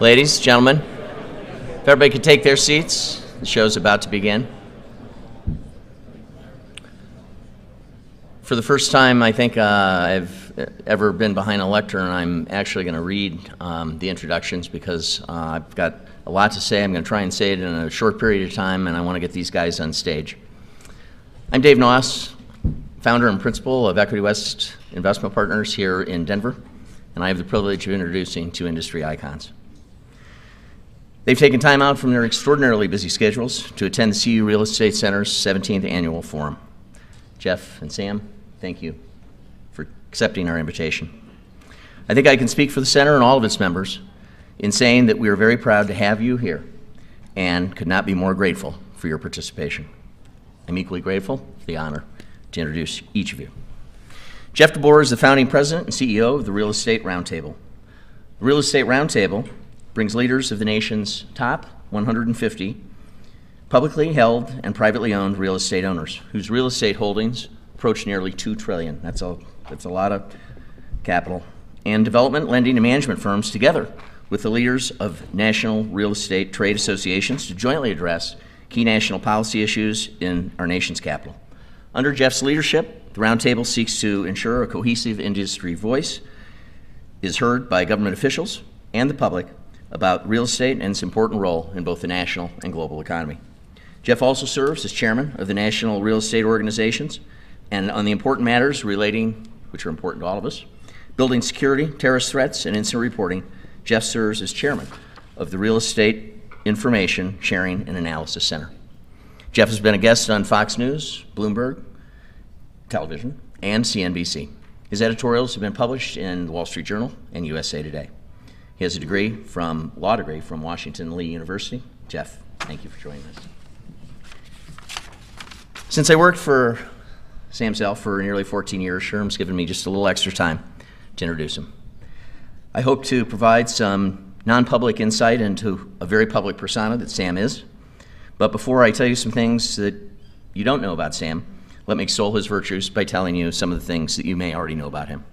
Ladies, gentlemen, if everybody could take their seats, the show's about to begin. For the first time, I think uh, I've ever been behind a lectern, I'm actually going to read um, the introductions because uh, I've got a lot to say. I'm going to try and say it in a short period of time, and I want to get these guys on stage. I'm Dave Noss, founder and principal of Equity West Investment Partners here in Denver, and I have the privilege of introducing two industry icons. They've taken time out from their extraordinarily busy schedules to attend the CU Real Estate Center's 17th annual forum. Jeff and Sam, thank you for accepting our invitation. I think I can speak for the center and all of its members in saying that we are very proud to have you here and could not be more grateful for your participation. I'm equally grateful for the honor to introduce each of you. Jeff DeBoer is the founding president and CEO of the Real Estate Roundtable. The Real Estate Roundtable brings leaders of the nation's top 150 publicly held and privately owned real estate owners whose real estate holdings approach nearly 2 trillion. That's a, that's a lot of capital. And development, lending, and management firms together with the leaders of national real estate trade associations to jointly address key national policy issues in our nation's capital. Under Jeff's leadership, the Roundtable seeks to ensure a cohesive industry voice is heard by government officials and the public about real estate and its important role in both the national and global economy. Jeff also serves as chairman of the National Real Estate Organizations and on the important matters relating, which are important to all of us, building security, terrorist threats, and incident reporting. Jeff serves as chairman of the Real Estate Information Sharing and Analysis Center. Jeff has been a guest on Fox News, Bloomberg, Television, and CNBC. His editorials have been published in the Wall Street Journal and USA Today. He has a degree from law degree from Washington Lee University. Jeff, thank you for joining us. Since I worked for Sam Zell for nearly 14 years, Sherm's given me just a little extra time to introduce him. I hope to provide some non-public insight into a very public persona that Sam is. But before I tell you some things that you don't know about Sam, let me extol his virtues by telling you some of the things that you may already know about him.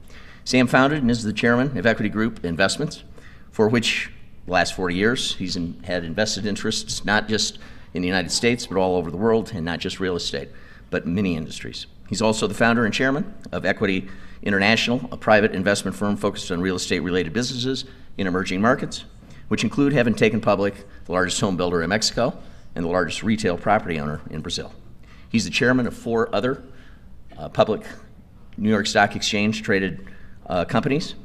Sam founded and is the chairman of Equity Group Investments, for which the last 40 years he's in, had invested interests not just in the United States, but all over the world, and not just real estate, but many industries. He's also the founder and chairman of Equity International, a private investment firm focused on real estate related businesses in emerging markets, which include having taken public the largest home builder in Mexico and the largest retail property owner in Brazil. He's the chairman of four other uh, public New York Stock Exchange traded uh, companies,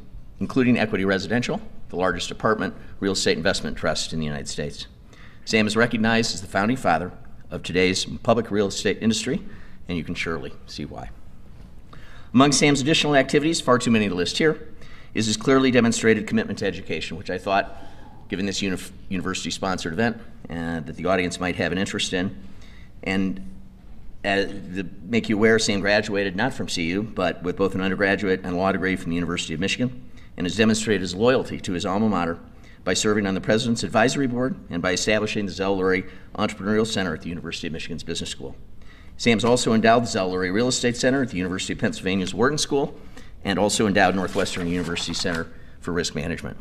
including Equity Residential, the largest apartment real estate investment trust in the United States. Sam is recognized as the founding father of today's public real estate industry, and you can surely see why. Among Sam's additional activities, far too many to list here, is his clearly demonstrated commitment to education, which I thought, given this uni- university sponsored event, uh, that the audience might have an interest in. And uh, to make you aware, Sam graduated not from CU, but with both an undergraduate and a law degree from the University of Michigan, and has demonstrated his loyalty to his alma mater by serving on the President's Advisory Board and by establishing the Zell Lurie Entrepreneurial Center at the University of Michigan's Business School. Sam's also endowed the Zell Lurie Real Estate Center at the University of Pennsylvania's Wharton School and also endowed Northwestern University Center for Risk Management.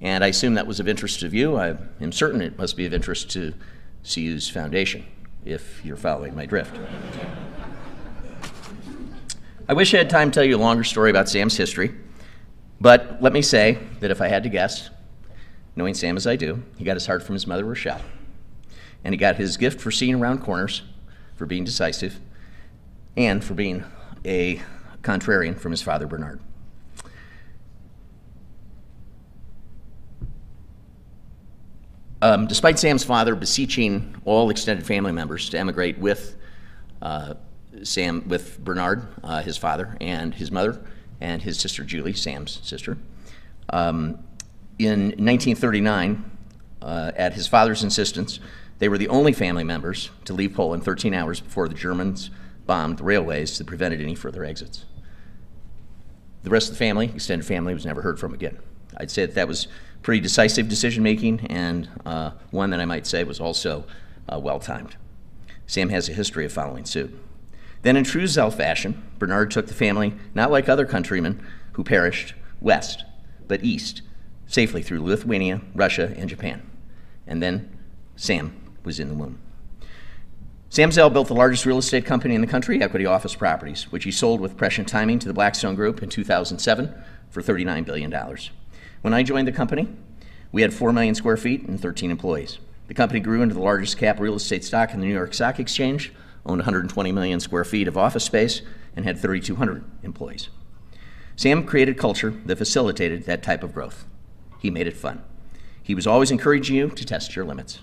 And I assume that was of interest to you. I am certain it must be of interest to CU's foundation, if you're following my drift. I wish I had time to tell you a longer story about Sam's history, but let me say that if I had to guess, knowing Sam as I do, he got his heart from his mother, Rochelle. And he got his gift for seeing around corners, for being decisive, and for being a contrarian from his father, Bernard. Um, despite Sam's father beseeching all extended family members to emigrate with uh, Sam, with Bernard, uh, his father, and his mother, and his sister Julie, Sam's sister, um, in 1939, uh, at his father's insistence, they were the only family members to leave Poland 13 hours before the Germans bombed the railways that prevented any further exits. The rest of the family, extended family, was never heard from again. I'd say that that was pretty decisive decision making and uh, one that I might say was also uh, well timed. Sam has a history of following suit. Then, in true Zell fashion, Bernard took the family, not like other countrymen who perished, west, but east safely through Lithuania, Russia, and Japan. And then Sam was in the womb. Sam Zell built the largest real estate company in the country, Equity Office Properties, which he sold with prescient timing to the Blackstone Group in 2007 for $39 billion. When I joined the company, we had 4 million square feet and 13 employees. The company grew into the largest cap real estate stock in the New York Stock Exchange, owned 120 million square feet of office space, and had 3,200 employees. Sam created culture that facilitated that type of growth. He made it fun. He was always encouraging you to test your limits.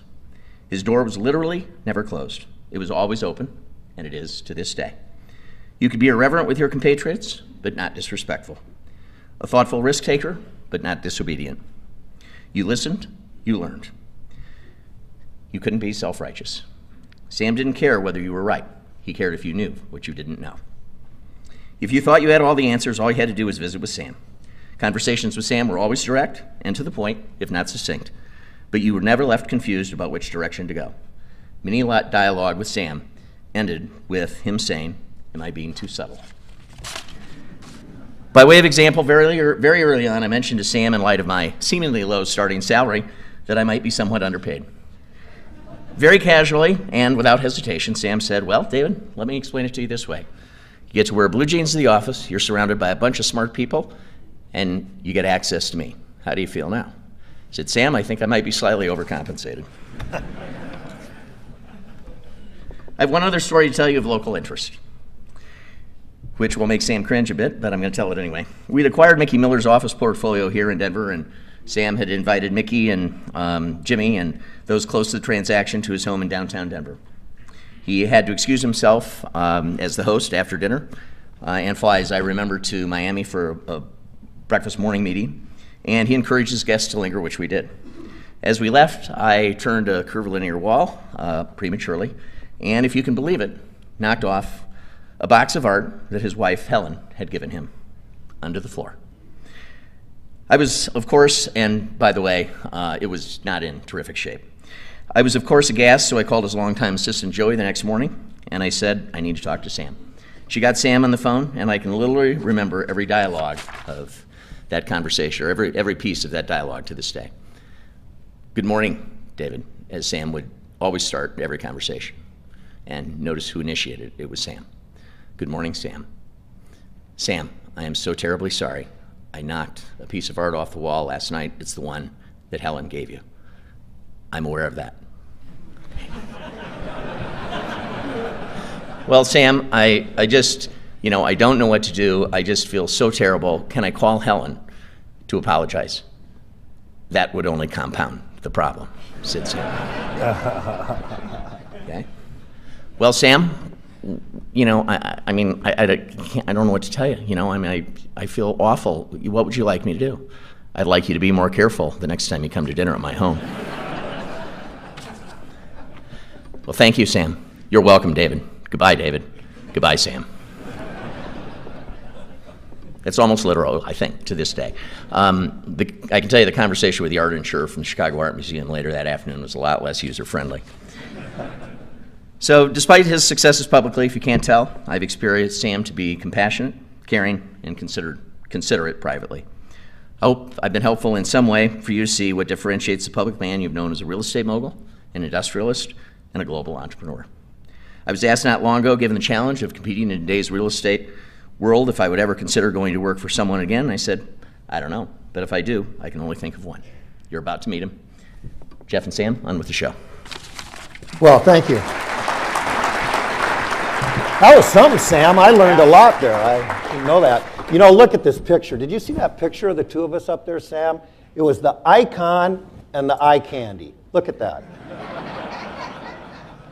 His door was literally never closed. It was always open, and it is to this day. You could be irreverent with your compatriots, but not disrespectful. A thoughtful risk taker, but not disobedient. You listened, you learned. You couldn't be self righteous. Sam didn't care whether you were right, he cared if you knew what you didn't know. If you thought you had all the answers, all you had to do was visit with Sam. Conversations with Sam were always direct and to the point, if not succinct, but you were never left confused about which direction to go. Many dialogue with Sam ended with him saying, Am I being too subtle? By way of example, very, very early on, I mentioned to Sam, in light of my seemingly low starting salary, that I might be somewhat underpaid. Very casually and without hesitation, Sam said, Well, David, let me explain it to you this way. You get to wear blue jeans to the office, you're surrounded by a bunch of smart people, and you get access to me. How do you feel now? I said, Sam, I think I might be slightly overcompensated. I have one other story to tell you of local interest, which will make Sam cringe a bit, but I'm going to tell it anyway. We'd acquired Mickey Miller's office portfolio here in Denver, and Sam had invited Mickey and um, Jimmy and those close to the transaction to his home in downtown Denver. He had to excuse himself um, as the host after dinner uh, and fly, as I remember, to Miami for a, a breakfast morning meeting, and he encouraged his guests to linger, which we did. As we left, I turned a curvilinear wall uh, prematurely and if you can believe it, knocked off a box of art that his wife Helen had given him under the floor. I was, of course, and by the way, uh, it was not in terrific shape. I was, of course, aghast, so I called his longtime assistant Joey the next morning, and I said, I need to talk to Sam. She got Sam on the phone, and I can literally remember every dialogue of that conversation, or every, every piece of that dialogue to this day. Good morning, David, as Sam would always start every conversation. And notice who initiated it. It was Sam. Good morning, Sam. Sam, I am so terribly sorry. I knocked a piece of art off the wall last night. It's the one that Helen gave you. I'm aware of that. well, Sam, I, I just, you know, I don't know what to do. I just feel so terrible. Can I call Helen to apologize? That would only compound the problem, said Sam. okay? Well, Sam, you know, I, I mean, I, I, I, don't know what to tell you. You know, I mean, I, I feel awful. What would you like me to do? I'd like you to be more careful the next time you come to dinner at my home. well, thank you, Sam. You're welcome, David. Goodbye, David. Goodbye, Sam. It's almost literal, I think, to this day. Um, the, I can tell you the conversation with the art insurer from the Chicago Art Museum later that afternoon was a lot less user friendly. So, despite his successes publicly, if you can't tell, I've experienced Sam to be compassionate, caring, and considered, considerate privately. I hope I've been helpful in some way for you to see what differentiates the public man you've known as a real estate mogul, an industrialist, and a global entrepreneur. I was asked not long ago, given the challenge of competing in today's real estate world, if I would ever consider going to work for someone again. I said, I don't know, but if I do, I can only think of one. You're about to meet him. Jeff and Sam, on with the show. Well, thank you. That was something, Sam. I learned a lot there. I didn't know that. You know, look at this picture. Did you see that picture of the two of us up there, Sam? It was the icon and the eye candy. Look at that.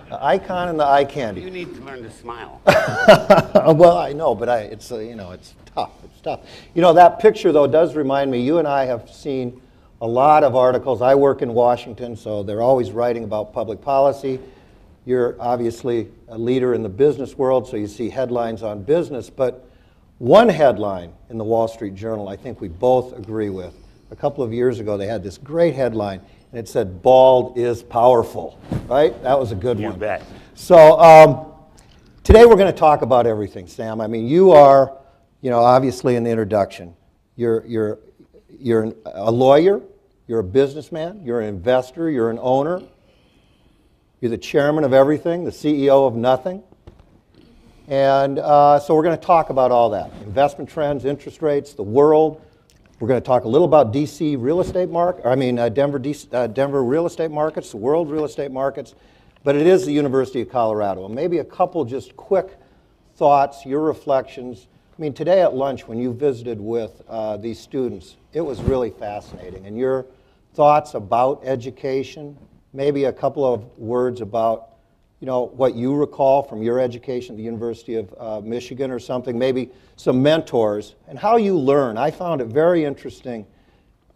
The icon and the eye candy. You need to learn to smile. well, I know, but I, it's uh, you know, it's tough. It's tough. You know, that picture though does remind me. You and I have seen a lot of articles. I work in Washington, so they're always writing about public policy. You're obviously a leader in the business world, so you see headlines on business. But one headline in the Wall Street Journal I think we both agree with. A couple of years ago, they had this great headline, and it said, Bald is powerful, right? That was a good you one. You bet. So um, today we're going to talk about everything, Sam. I mean, you are, you know, obviously in the introduction, you're, you're you're an- a lawyer, you're a businessman, you're an investor, you're an owner, you're the chairman of everything, the CEO of nothing. And uh, so we're going to talk about all that investment trends, interest rates, the world. We're going to talk a little about DC real estate market, I mean, uh, Denver, DC, uh, Denver real estate markets, the world real estate markets. But it is the University of Colorado. And maybe a couple just quick thoughts, your reflections. I mean, today at lunch, when you visited with uh, these students, it was really fascinating. And your thoughts about education, maybe a couple of words about you know, what you recall from your education at the University of uh, Michigan or something, maybe some mentors, and how you learn. I found it very interesting,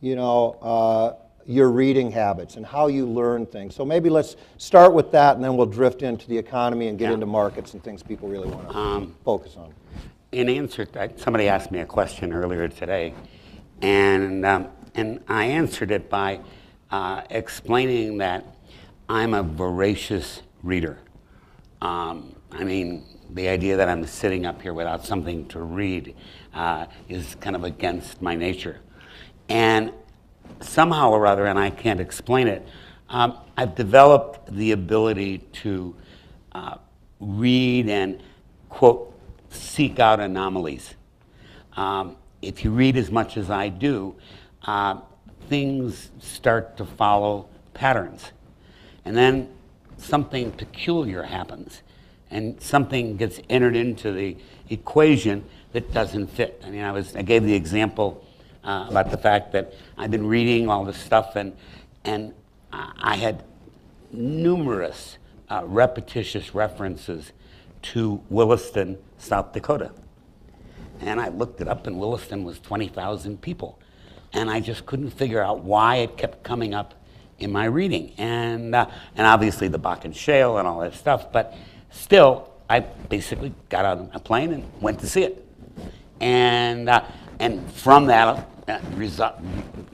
you know, uh, your reading habits and how you learn things. So maybe let's start with that, and then we'll drift into the economy and get Yeah. into markets and things people really want to Um, focus on. in answer, somebody asked me a question earlier today, and um, and I answered it by uh, explaining that I'm a voracious reader. Um, I mean, the idea that I'm sitting up here without something to read uh, is kind of against my nature, and somehow or other, and I can't explain it, um, I've developed the ability to uh, read and, quote, seek out anomalies. Um, if you read as much as I do, uh, things start to follow patterns. And then something peculiar happens, and something gets entered into the equation that doesn't fit. I mean, I, was, I gave the example uh, about the fact that I've been reading all this stuff, and, and I had numerous uh, repetitious references to Williston, South Dakota. And I looked it up, and Williston was 20,000 people. And I just couldn't figure out why it kept coming up in my reading. And, uh, and obviously the Bakken Shale and all that stuff, but still, I basically got on a plane and went to see it. And, uh, and from that, uh, result,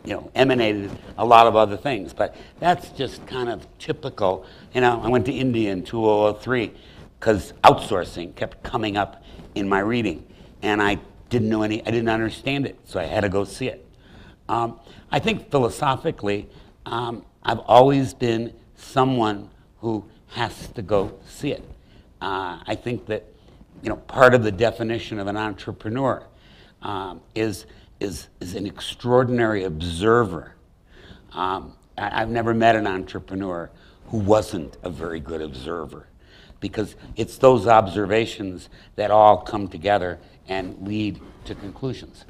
you know, emanated a lot of other things. But that's just kind of typical. You know, I went to India in 2003 because outsourcing kept coming up in my reading, and I didn't know any, I didn't understand it, so I had to go see it. Um, I think philosophically, um, I've always been someone who has to go see it. Uh, I think that you know part of the definition of an entrepreneur um, is is is an extraordinary observer. Um, I, I've never met an entrepreneur who wasn't a very good observer, because it's those observations that all come together and lead to conclusions.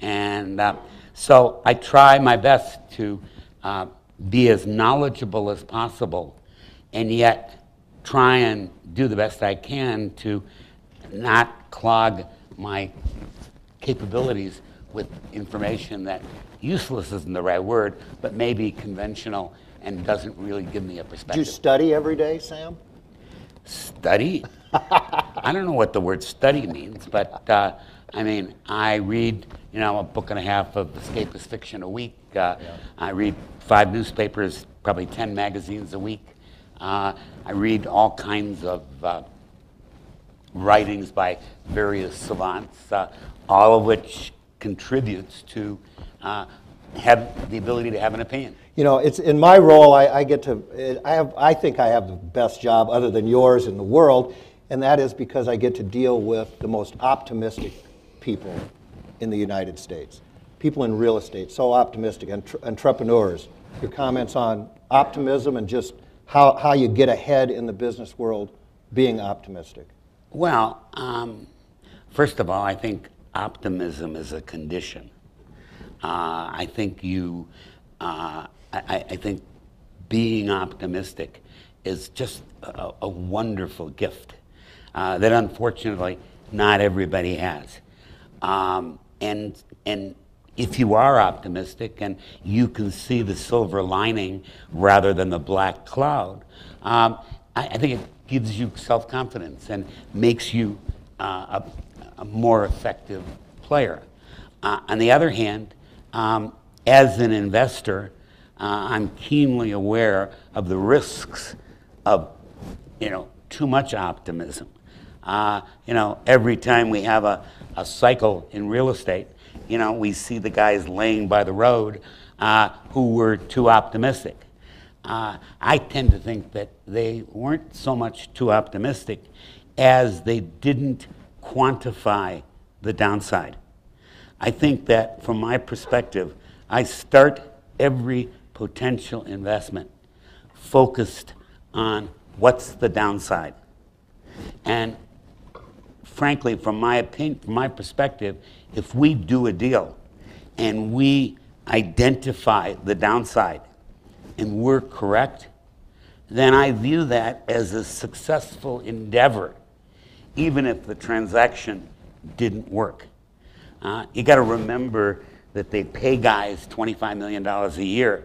And uh, so I try my best to uh, be as knowledgeable as possible, and yet try and do the best I can to not clog my capabilities with information that useless isn't the right word, but maybe conventional and doesn't really give me a perspective. Do you study every day, Sam? Study? I don't know what the word study means, but uh, I mean, I read, you know, a book and a half of escapist fiction a week. Uh, I read five newspapers, probably 10 magazines a week. Uh, I read all kinds of uh, writings by various savants, uh, all of which contributes to uh, have the ability to have an opinion. You know, it's in my role. I, I get to. I have. I think I have the best job, other than yours, in the world, and that is because I get to deal with the most optimistic people in the United States. People in real estate, so optimistic, entre- entrepreneurs. Your comments on optimism and just how, how you get ahead in the business world, being optimistic. Well, um, first of all, I think optimism is a condition. Uh, I think you, uh, I, I think being optimistic is just a, a wonderful gift uh, that unfortunately not everybody has. Um, and, and if you are optimistic and you can see the silver lining rather than the black cloud, um, I, I think it gives you self confidence and makes you uh, a, a more effective player. Uh, on the other hand, um, as an investor, uh, I'm keenly aware of the risks of, you know, too much optimism. Uh, you know, every time we have a, a cycle in real estate, you know, we see the guys laying by the road uh, who were too optimistic. Uh, I tend to think that they weren't so much too optimistic as they didn't quantify the downside. I think that from my perspective, I start every potential investment focused on what's the downside. And frankly, from my opinion, from my perspective, if we do a deal and we identify the downside and we're correct, then I view that as a successful endeavor, even if the transaction didn't work. Uh, you got to remember that they pay guys $25 million a year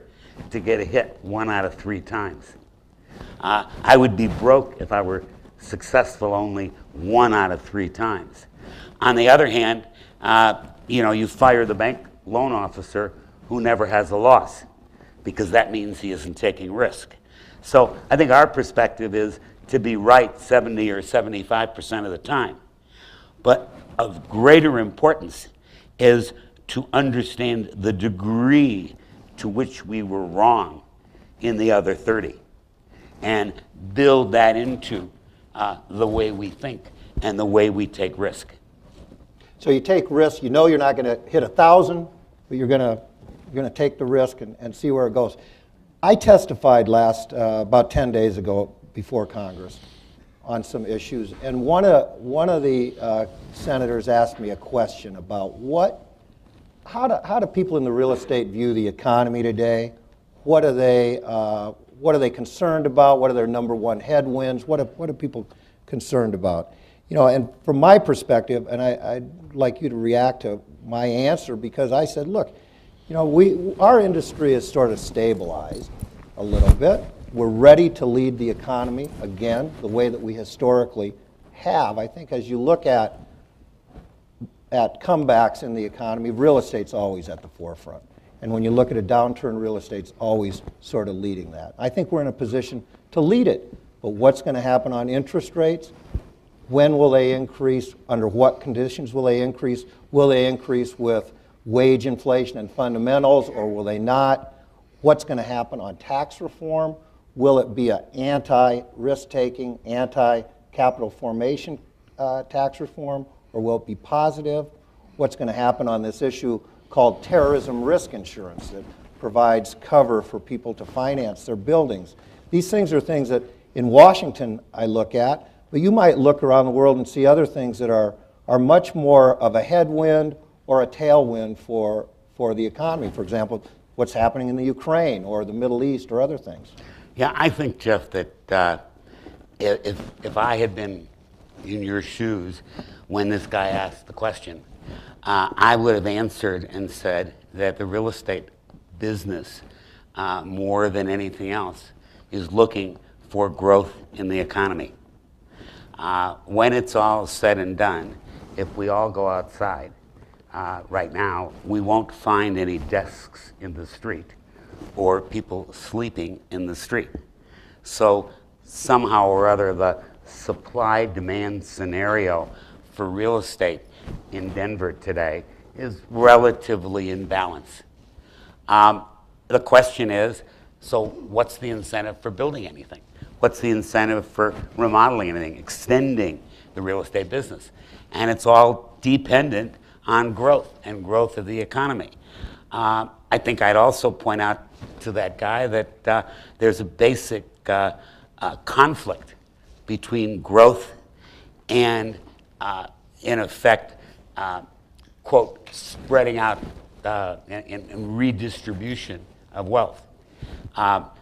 to get a hit one out of three times. Uh, I would be broke if I were successful only one out of three times. On the other hand, uh, you know, you fire the bank loan officer who never has a loss because that means he isn't taking risk. So I think our perspective is to be right 70 or 75% of the time. But of greater importance is to understand the degree to which we were wrong in the other 30 and build that into uh, the way we think and the way we take risk. So you take risk. you know you're not going to hit a 1,000, but you're going to, you're going to take the risk and, and see where it goes. I testified last, uh, about 10 days ago before Congress on some issues, and one of, one of the uh, senators asked me a question about what, how do, how do people in the real estate view the economy today? What are they, uh, what are they concerned about? What are their number one headwinds? What are, what are people concerned about? You know, and from my perspective, and I, I'd like you to react to my answer because I said, look, you know, we, our industry is sort of stabilized a little bit. We're ready to lead the economy again, the way that we historically have. I think as you look at at comebacks in the economy, real estate's always at the forefront. And when you look at a downturn, real estate's always sort of leading that. I think we're in a position to lead it. But what's going to happen on interest rates? When will they increase? Under what conditions will they increase? Will they increase with wage inflation and fundamentals, or will they not? What's going to happen on tax reform? Will it be an anti risk taking, anti capital formation uh, tax reform, or will it be positive? What's going to happen on this issue called terrorism risk insurance that provides cover for people to finance their buildings? These things are things that in Washington I look at, but you might look around the world and see other things that are, are much more of a headwind or a tailwind for, for the economy. For example, what's happening in the Ukraine or the Middle East or other things. Yeah, I think, Jeff, that uh, if, if I had been in your shoes when this guy asked the question, uh, I would have answered and said that the real estate business, uh, more than anything else, is looking for growth in the economy. Uh, when it's all said and done, if we all go outside uh, right now, we won't find any desks in the street or people sleeping in the street. So somehow or other, the supply demand scenario for real estate in Denver today is relatively in balance. Um, the question is so, what's the incentive for building anything? What's the incentive for remodeling anything, extending the real estate business? And it's all dependent on growth and growth of the economy. Uh, I think I'd also point out to that guy that uh, there's a basic uh, uh conflict between growth and, uh, in effect, uh, quote, spreading out and, and, redistribution of wealth,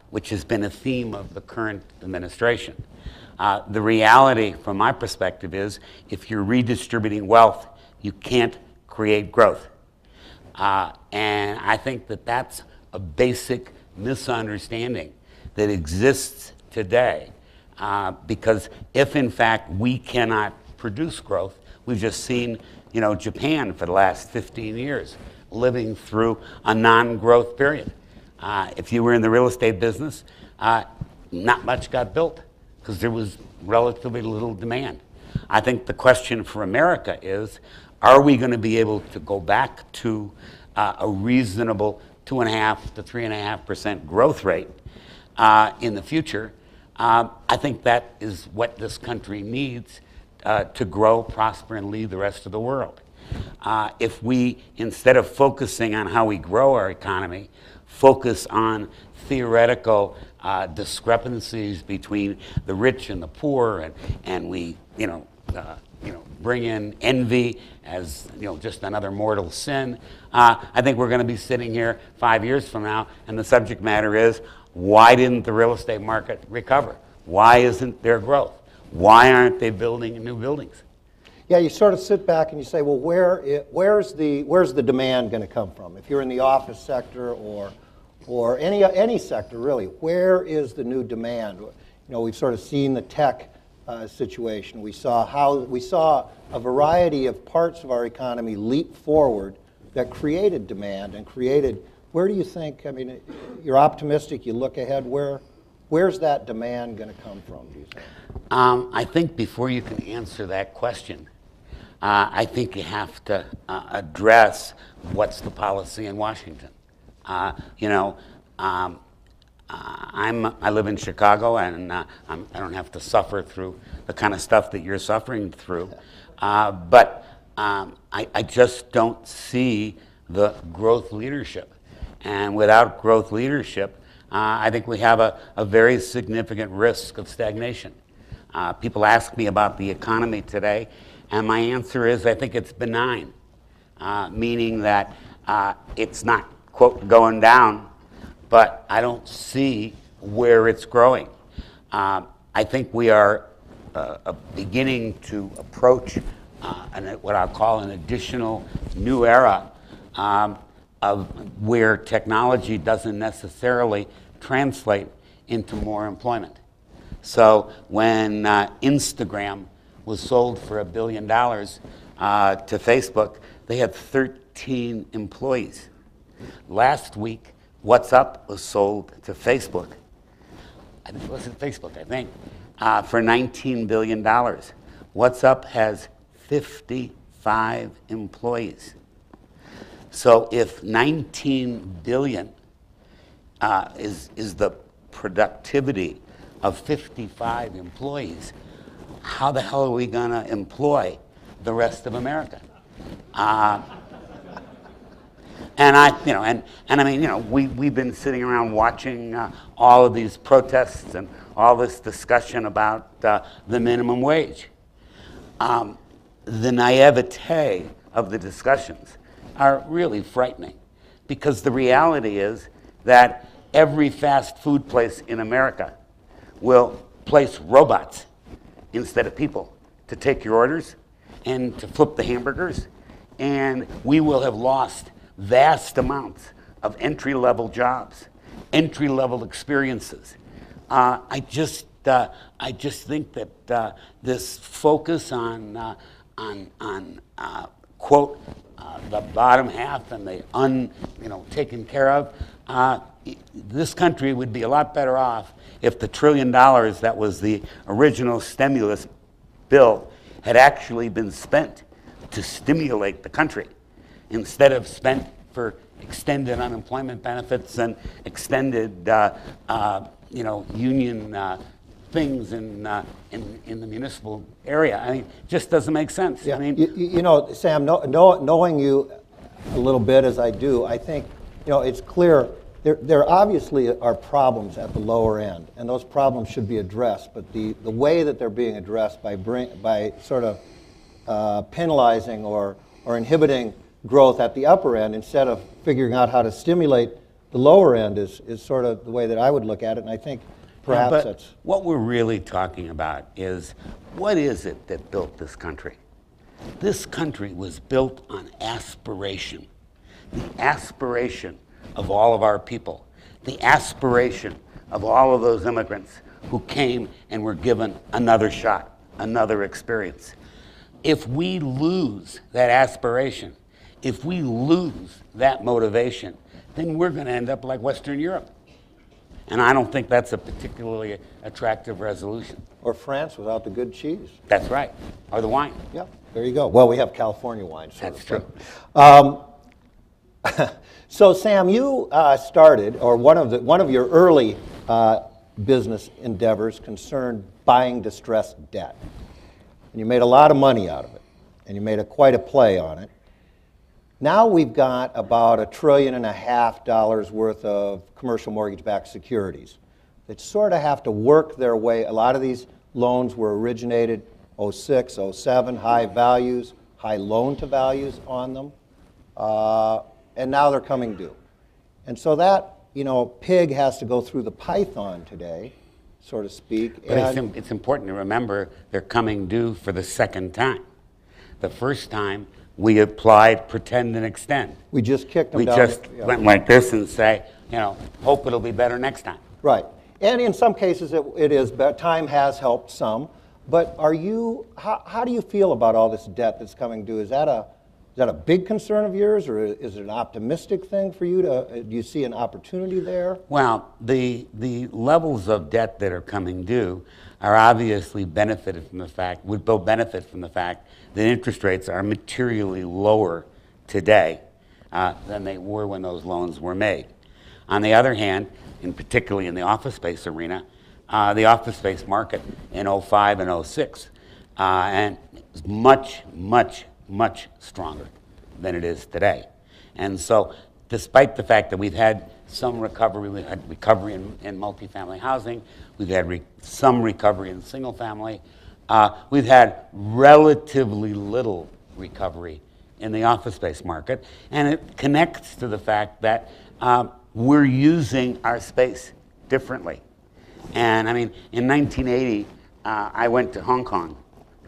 which has been a theme of the current administration. the reality, from my perspective, is if you're redistributing wealth, you can't create growth. Uh, and I think that that's a basic misunderstanding that exists today. Uh, because if in fact we cannot produce growth, we've just seen you know, Japan for the last 15 years living through a non-growth period. Uh, if you were in the real estate business, uh, not much got built because there was relatively little demand. I think the question for America is, Are we going to be able to go back to uh, a reasonable two and a half to three and a half percent growth rate uh, in the future? Um, I think that is what this country needs uh, to grow, prosper, and lead the rest of the world. Uh, if we, instead of focusing on how we grow our economy, focus on theoretical uh, discrepancies between the rich and the poor, and, and we, you know, uh, you know, bring in envy as you know just another mortal sin. Uh, I think we're going to be sitting here five years from now, and the subject matter is why didn't the real estate market recover? Why isn't there growth? Why aren't they building new buildings? Yeah, you sort of sit back and you say, well, where i where's, the, where's the demand going to come from? If you're in the office sector or, or any, any sector, really, where is the new demand? You know, we've sort of seen the tech uh, situation. We saw, how, we saw a variety of parts of our economy leap forward that created demand and created, where do you think, I mean, you're optimistic, you look ahead, where, where's that demand going to come from, do you think? Um, I think before you can answer that question, uh, I think you have to uh, address what's the policy in Washington. Uh, you know, um, uh, I'm, I live in Chicago and uh, I'm, I don't have to suffer through the kind of stuff that you're suffering through. Uh, but um, I, I just don't see the growth leadership. And without growth leadership, I think we have a, a very significant risk of stagnation. Uh, people ask me about the economy today, and my answer is I think it's benign, uh, meaning that uh, it's not, quote, going down, but I don't see where it's growing. I think we are uh, beginning to approach uh, an, what I'll call an additional new era um, of where technology doesn't necessarily translate into more employment. So when uh, Instagram was sold for a billion dollars uh, to Facebook, they had 13 employees. Last week, WhatsApp was sold to Facebook. I think it was Facebook, I think, uh, for $19 billion. WhatsApp has 55 employees. So if 19 billion uh, is, is the productivity of 55 employees, how the hell are we going to employ the rest of America? Uh, and I, you know, and, and I mean, you know, we, we've been sitting around watching uh, all of these protests and all this discussion about uh, the minimum wage. Um, the naivete of the discussions are really frightening because the reality is that every fast food place in America will place robots instead of people to take your orders and to flip the hamburgers. And we will have lost vast amounts of entry level jobs, entry level experiences. Uh, I, just, uh, I just think that uh, this focus on, uh, on, on uh, quote, uh, the bottom half and the un, you know, taken care of, this country would be a lot better off if the trillion dollars that was the original stimulus bill had actually been spent to stimulate the country instead of spent for extended unemployment benefits and extended uh, uh, you know, union uh, things in, uh, in, in the municipal area. I mean, it just doesn't make sense. Yeah, I mean, you, you know, Sam, know, know, knowing you a little bit as I do, I think, you know, it's clear there, there obviously are problems at the lower end, and those problems should be addressed. But the, the way that they're being addressed by, bring, by sort of uh, penalizing or, or inhibiting growth at the upper end instead of figuring out how to stimulate the lower end is, is sort of the way that I would look at it. And I think perhaps but that's. What we're really talking about is what is it that built this country? This country was built on aspiration. The aspiration of all of our people, the aspiration of all of those immigrants who came and were given another shot, another experience. If we lose that aspiration, if we lose that motivation, then we're going to end up like Western Europe. And I don't think that's a particularly attractive resolution. Or France without the good cheese. That's right. Or the wine. Yep. There you go. Well, we have California wine. sort That's of, true. but- So Sam, you uh, started, or one of, the, one of your early uh, business endeavors concerned buying distressed debt. And you made a lot of money out of it, and you made a, quite a play on it. Now we've got about a trillion and a half dollars worth of commercial mortgage-backed securities that sort of have to work their way. A lot of these loans were originated 06, 07, high values, high loan-to-values on them, uh, and now they're coming due. And so that, you know, pig has to go through the python today, so to speak. But it's, im- it's important to remember they're coming due for the second time. The first time we applied pretend and extend. we just kicked them We down. just yeah. went like this and say, you know, hope it'll be better next time. Right. And in some cases, it, it is, but time has helped some. But are you, how, how do you feel about all this debt that's coming due? Is that a, is that a big concern of yours, or is it an optimistic thing for you to, uh, do you see an opportunity there? Well, the, the levels of debt that are coming due are obviously benefited from the fact, would both benefit from the fact that interest rates are materially lower today uh, than they were when those loans were made. On the other hand, and particularly in the office space arena, uh, the office space market in 05 and 06 uh, and is much, much, much stronger than it is today. And so, despite the fact that we've had some recovery, we've had recovery in, in multifamily housing, we've had re- some recovery in single family, uh, we've had relatively little recovery in the office space market. And it connects to the fact that um, we're using our space differently. And I mean, in 1980, uh, I went to Hong Kong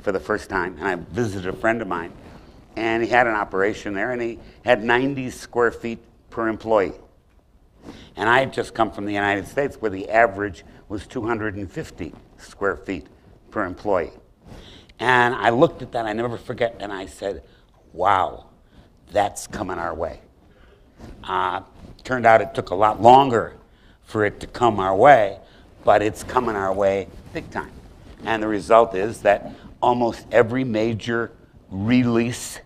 for the first time, and I visited a friend of mine, and he had an operation there, and he had 90 square feet per employee. And I had just come from the United States, where the average was 250 square feet per employee. And I looked at that, I never forget, and I said, wow, that's coming our way. Uh, turned out it took a lot longer for it to come our way, but it's coming our way big time. And the result is that almost every major release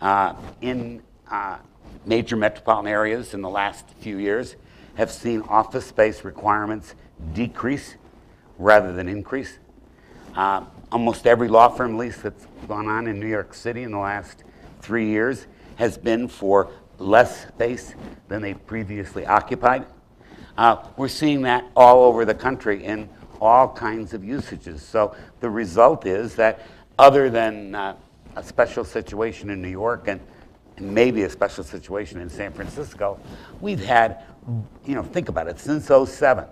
uh, in uh, major metropolitan areas in the last few years have seen office space requirements decrease rather than increase. Uh, almost every law firm lease that's gone on in New York City in the last three years has been for less space than they previously occupied. Uh, we're seeing that all over the country in all kinds of usages. So the result is that, other than uh, a special situation in New York and, and maybe a special situation in San Francisco, we've had, you know, think about it, since 07,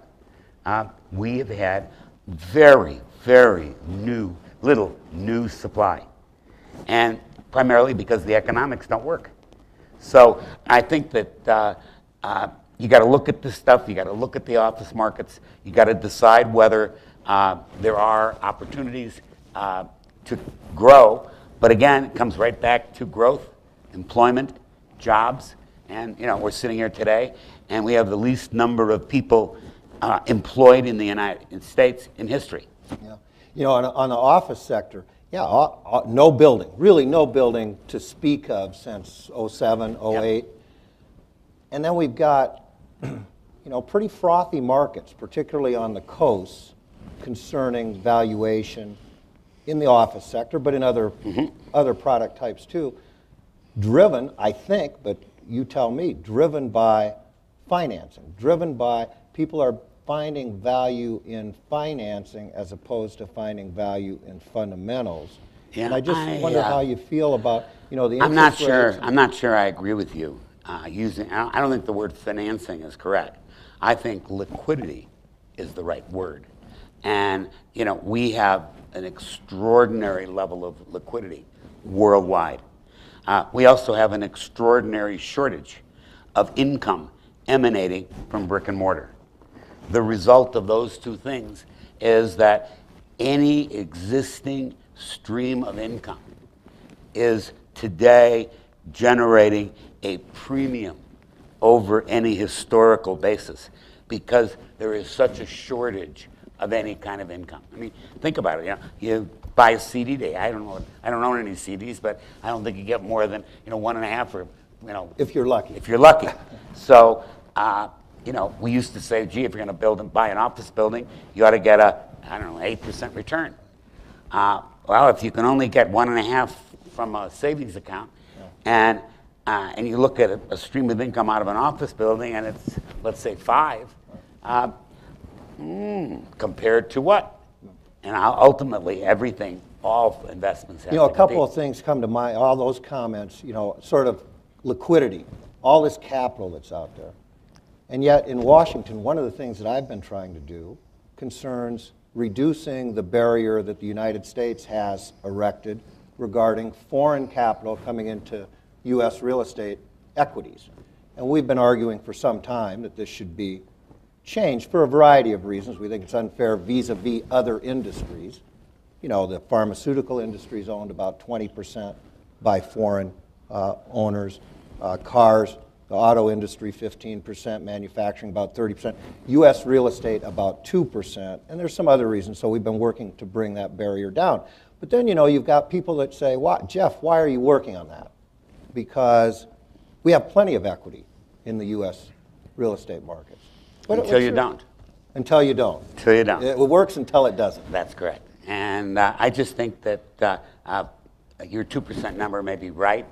uh, we have had very, very new, little new supply. And primarily because the economics don't work. So I think that uh, uh, you got to look at this stuff. You got to look at the office markets. You got to decide whether uh, there are opportunities uh, to grow. But again, it comes right back to growth, employment, jobs, and you know we're sitting here today, and we have the least number of people uh, employed in the United States in history. Yeah. You know, on, on the office sector, yeah, o- o- no building, really no building to speak of since 07, 08. And then we've got, you know, pretty frothy markets, particularly on the coast, concerning valuation in the office sector, but in other, mm-hmm. other product types too. Driven, I think, but you tell me, driven by financing, driven by people are finding value in financing as opposed to finding value in fundamentals. and I just I, wonder uh, how you feel about, you know, the I'm not sure. I'm not sure. I agree with you. Uh, using, I don't- I don't think the word financing is correct. I think liquidity is the right word, and you know we have an extraordinary level of liquidity worldwide. Uh, we also have an extraordinary shortage of income emanating from brick and mortar. The result of those two things is that any existing stream of income is today generating a premium over any historical basis because there is such a shortage of any kind of income. I mean, think about it. You, know, you buy a CD day. I don't know. I don't own any CDs, but I don't think you get more than you know one and a half or you know If you're lucky. if you're lucky. So, uh, you know, we used to say, gee, if you're going to build and buy an office building, you ought to get a, I don't know, eight percent return. Uh, well, if you can only get one and a half from a savings account, and uh, and you look at a, a stream of income out of an office building, and it's let's say five, uh, mm, compared to what? And ultimately, everything, all investments have You know, to a couple compete. of things come to mind, all those comments, you know, sort of liquidity, all this capital that's out there. And yet, in Washington, one of the things that I've been trying to do concerns reducing the barrier that the United States has erected regarding foreign capital coming into U.S. real estate equities. And we've been arguing for some time that this should be changed for a variety of reasons. We think it's unfair vis-à-vis other industries. You know, the pharmaceutical industry is owned about 20% by foreign uh, owners. Uh, Cars, the auto industry, 15%, manufacturing, about 30%. U.S. real estate, about 2%. And there's some other reasons, so we've been working to bring that barrier down. But then, you know, you've got people that say, why, Jeff, why are you working on that? Because we have plenty of equity in the U.S. real estate markets. What- Until you your- don't. Until you don't. Until you don't. It works until it doesn't. That's correct. And uh, I just think that uh, uh, your 2% number may be right,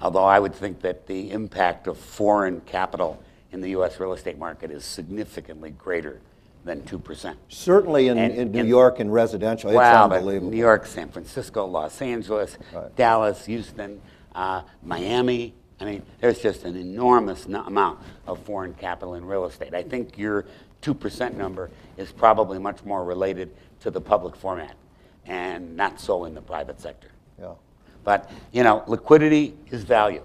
although I would think that the impact of foreign capital in the U.S. real estate market is significantly greater than 2%. Certainly in, And- in New and- York and residential, it's Wow, but unbelievable. New York, San Francisco, Los Angeles, Right. Dallas, Houston, uh, Miami. I mean, there's just an enormous no- amount of foreign capital in real estate. I think your 2% number is probably much more related to the public format and not so in the private sector. But, you know, liquidity is value.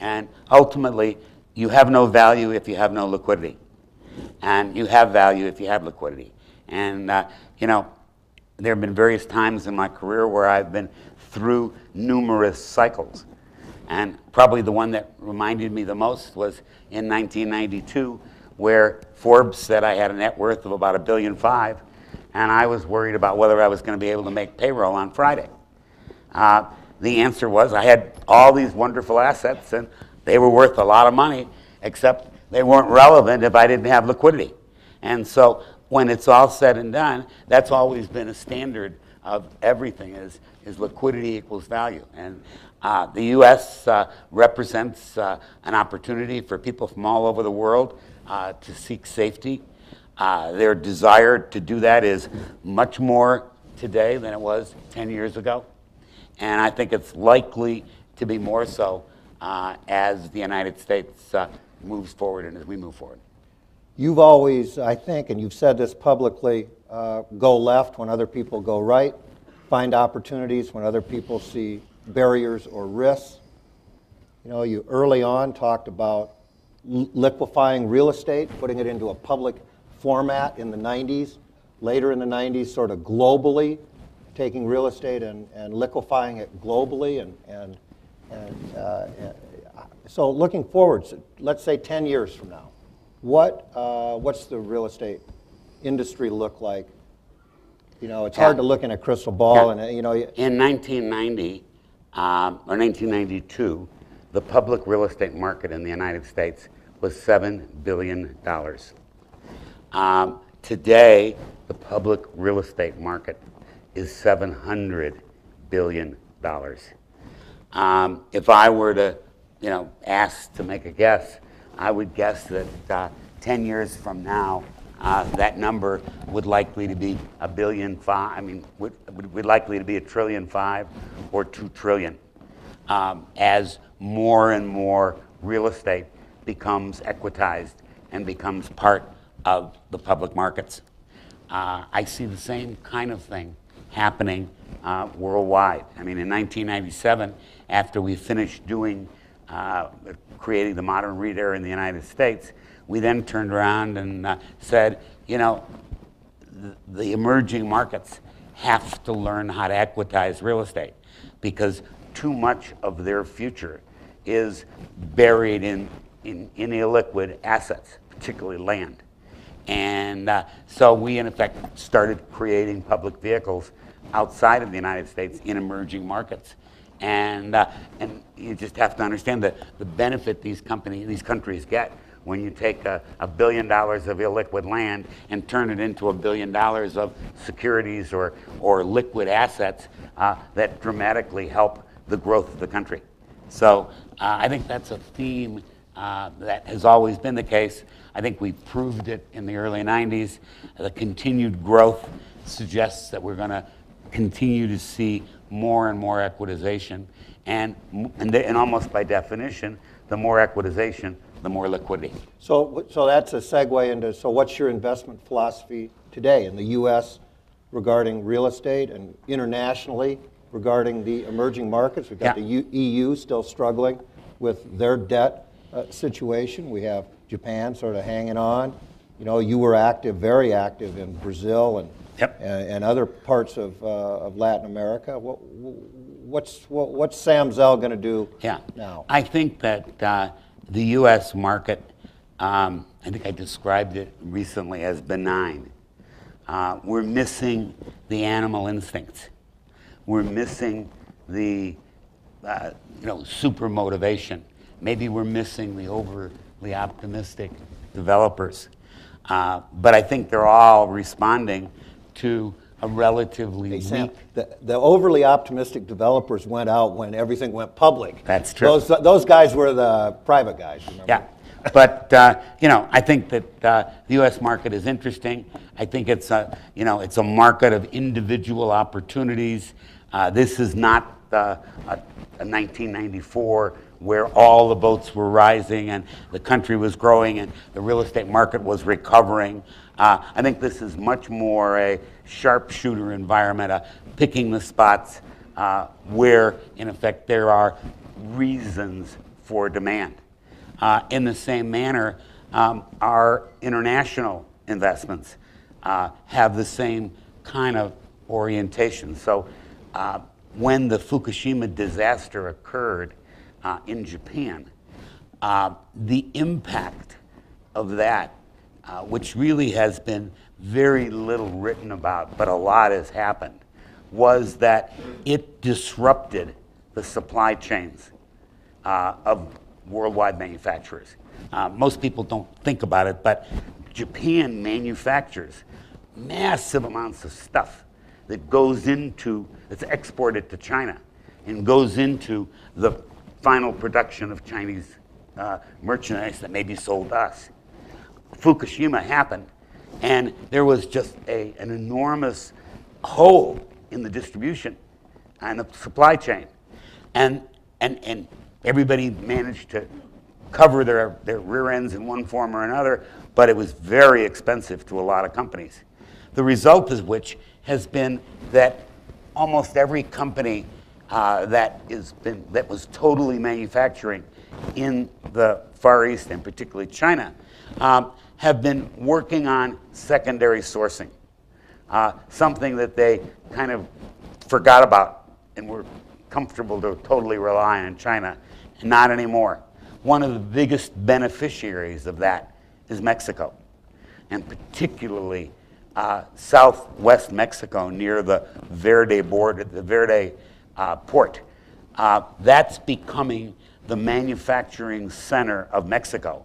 And ultimately, you have no value if you have no liquidity. And you have value if you have liquidity. And, uh, you know, there have been various times in my career where I've been through numerous cycles. And probably the one that reminded me the most was in 1992, where Forbes said I had a net worth of about a billion five, and I was worried about whether I was going to be able to make payroll on Friday. Uh, the answer was I had all these wonderful assets and they were worth a lot of money, except they weren't relevant if I didn't have liquidity. And so when it's all said and done, that's always been a standard of everything is, is liquidity equals value. And uh, the U.S. Uh, represents uh, an opportunity for people from all over the world uh, to seek safety. Uh, their desire to do that is much more today than it was 10 years ago. And I think it's likely to be more so uh, as the United States uh, moves forward and as we move forward. You've always, I think, and you've said this publicly, uh, go left when other people go right, find opportunities when other people see barriers or risks. You know, you early on talked about liquefying real estate, putting it into a public format in the 90s. Later in the 90s, sort of globally, taking real estate and, and liquefying it globally. And, and, and uh, so looking forward, so let's say 10 years from now, what, uh, what's the real estate industry look like? You know, it's hard to look in a crystal ball Yeah. and, uh, you know, In 1990 um, or 1992, the public real estate market in the United States was $7 billion. Um, today, the public real estate market is $700 billion. Um, if I were to, you know, ask to make a guess, I would guess that uh, 10 years from now, uh, that number would likely to be a billion five. I mean, would, would, likely to be a trillion five or two trillion, um, as more and more real estate becomes equitized and becomes part of the public markets. Uh, I see the same kind of thing happening uh, worldwide. I mean, in 1997, after we finished doing, uh, creating the modern REIT era in the United States, we then turned around and uh, said, you know, the, the emerging markets have to learn how to equitize real estate because too much of their future is buried in, in, in illiquid assets, particularly land. And uh, so we, in effect, started creating public vehicles outside of the United States in emerging markets. And, uh, and you just have to understand the, the benefit these companies, these countries get when you take a, a billion dollars of illiquid land and turn it into a billion dollars of securities or, or liquid assets uh, that dramatically help the growth of the country. So uh, I think that's a theme uh, that has always been the case. I think we proved it in the early 90s. The continued growth suggests that we're going to continue to see more and more equitization. And, and, they, and almost by definition, the more equitization, the more liquidity. So, so that's a segue into, so what's your investment philosophy today in the U.S. regarding real estate and internationally regarding the emerging markets? We've got Yeah. the U- EU still struggling with their debt uh, situation. We have Japan sort of hanging on. You know, you were active, very active in Brazil and, Yep. and, and other parts of, uh, of Latin America. What, what's, what, what's Sam Zell going to do Yeah. now? I think that uh, the U.S. market, um, I think I described it recently as benign. Uh, we're missing the animal instincts. We're missing the, uh, you know, super motivation. Maybe we're missing the overly optimistic developers. Uh, but I think they're all responding to a relatively weak the, the overly optimistic developers went out when everything went public. That's true. Those, those guys were the private guys, remember? Yeah, but uh, you know, I think that uh, the U.S. market is interesting. I think it's a you know it's a market of individual opportunities. Uh, this is not uh, a, a 1994 where all the boats were rising and the country was growing and the real estate market was recovering. Uh, I think this is much more a sharpshooter environment, uh, picking the spots uh, where, in effect, there are reasons for demand. Uh, in the same manner, um, our international investments uh, have the same kind of orientation. So, uh, when the Fukushima disaster occurred uh, in Japan, uh, the impact of that, uh, which really has been very little written about, but a lot has happened, was that it disrupted the supply chains uh, of worldwide manufacturers. Uh, most people don't think about it, but Japan manufactures massive amounts of stuff that goes into, that's exported to China and goes into the final production of Chinese uh, merchandise that may be sold to us. Fukushima happened, and there was just a, an enormous hole in the distribution and the supply chain. And, and, and everybody managed to cover their, their rear ends in one form or another, but it was very expensive to a lot of companies. The result of which has been that almost every company uh, that, is been, that was totally manufacturing in the Far East and particularly China um, have been working on secondary sourcing, uh, something that they kind of forgot about and were comfortable to totally rely on China, and not anymore. One of the biggest beneficiaries of that is Mexico, and particularly uh, southwest Mexico near the Verde border, the Verde uh, port. Uh, that's becoming the manufacturing center of Mexico,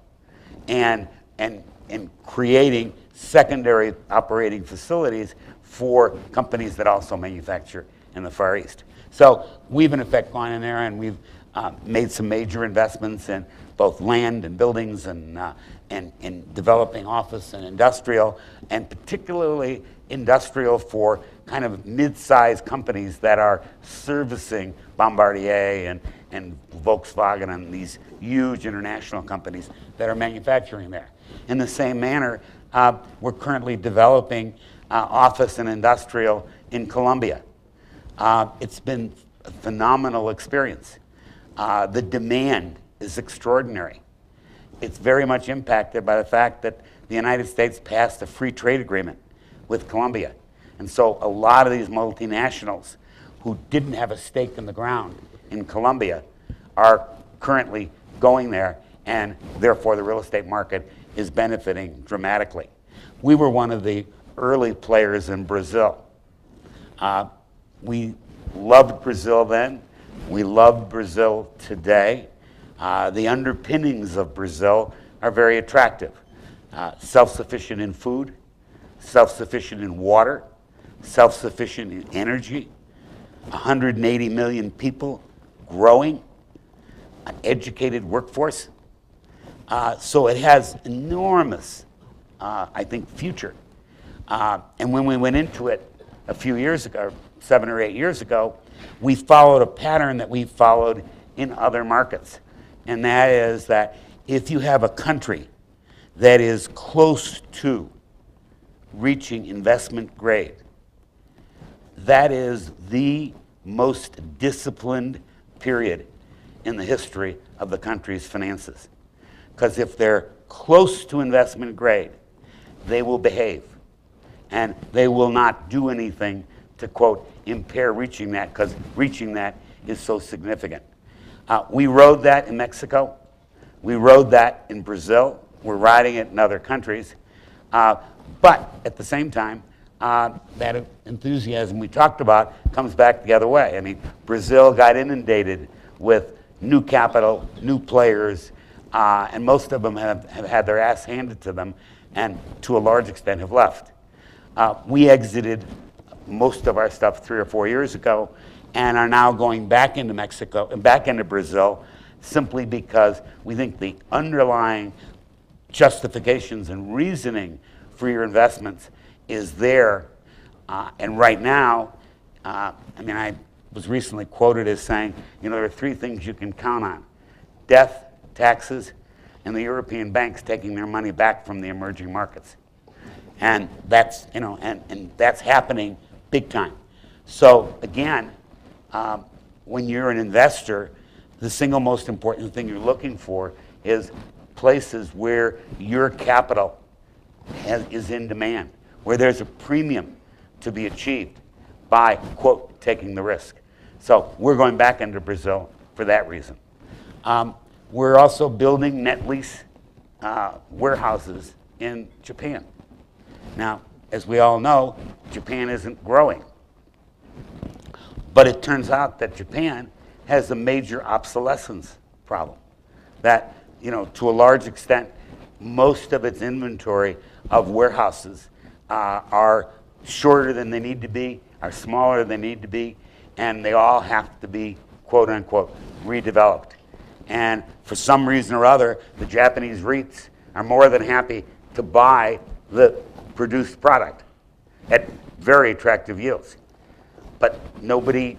and and and creating secondary operating facilities for companies that also manufacture in the Far East. So we've in effect gone in there and we've uh, made some major investments in both land and buildings and, uh, and, in developing office and industrial, and particularly industrial for kind of mid-sized companies that are servicing Bombardier and, and Volkswagen and these huge international companies that are manufacturing there. In the same manner, uh, we're currently developing uh, office and industrial in Colombia. Uh, it's been a phenomenal experience. Uh, the demand is extraordinary. It's very much impacted by the fact that the United States passed a free trade agreement with Colombia. And so a lot of these multinationals who didn't have a stake in the ground in Colombia are currently going there, and therefore the real estate market is benefiting dramatically. We were one of the early players in Brazil. Uh, we loved Brazil then. We love Brazil today. Uh, the underpinnings of Brazil are very attractive. Uh, self-sufficient in food, self-sufficient in water, self-sufficient in energy, 180 million people growing, an educated workforce. Uh, so it has enormous, uh, I think, future. Uh, and when we went into it a few years ago, seven or eight years ago, we followed a pattern that we followed in other markets. And that is that if you have a country that is close to reaching investment grade, that is the most disciplined period in the history of the country's finances. Because if they're close to investment grade, they will behave. And they will not do anything to, quote, impair reaching that, because reaching that is so significant. Uh, we rode that in Mexico. We rode that in Brazil. We're riding it in other countries. Uh, but at the same time, uh, that enthusiasm we talked about comes back the other way. I mean, Brazil got inundated with new capital, new players, uh, and most of them have, have had their ass handed to them and to a large extent have left. Uh, we exited most of our stuff three or four years ago and are now going back into Mexico and back into Brazil simply because we think the underlying justifications and reasoning for your investments is there. Uh, and right now, uh, I mean, I was recently quoted as saying, you know, there are three things you can count on death, taxes, and the European banks taking their money back from the emerging markets. And that's, you know, and, and that's happening big time. So again, um, when you're an investor, the single most important thing you're looking for is places where your capital has, is in demand, where there's a premium to be achieved by, quote, taking the risk. So we're going back into Brazil for that reason. Um, we're also building net lease uh, warehouses in Japan. Now, as we all know, Japan isn't growing. But it turns out that Japan has a major obsolescence problem. That, you know, to a large extent, most of its inventory of warehouses uh, are shorter than they need to be, are smaller than they need to be, and they all have to be, quote unquote, redeveloped. And for some reason or other, the Japanese REITs are more than happy to buy the produced product at very attractive yields. But nobody